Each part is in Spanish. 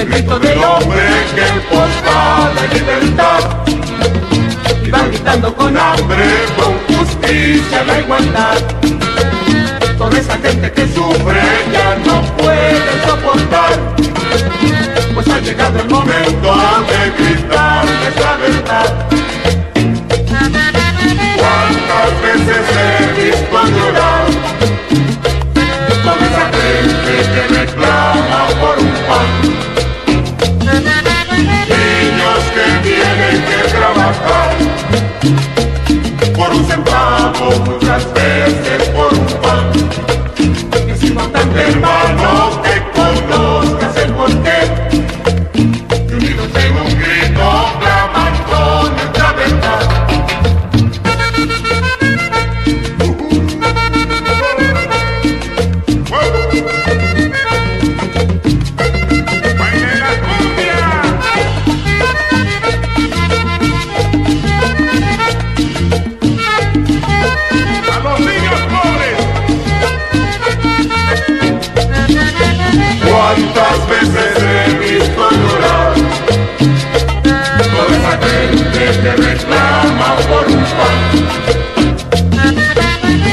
el grito del hombre que porta la libertad. Y van gritando con hambre, con justicia, la igualdad. Toda esa gente que sufre ya no puede soportar. Pues ha llegado el momento de gritar nuestra es de culpa, hicimos tan. cuántas veces he visto llorar por esa gente que reclama por un pan.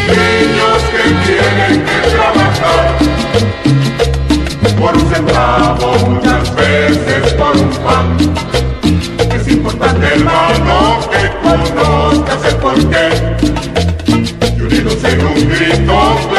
Niños que tienen que trabajar por un centavo, muchas veces por un pan. Es importante, hermano, que conozcas el porqué y unidos en un grito.